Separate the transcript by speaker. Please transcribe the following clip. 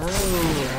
Speaker 1: Uau! Hum.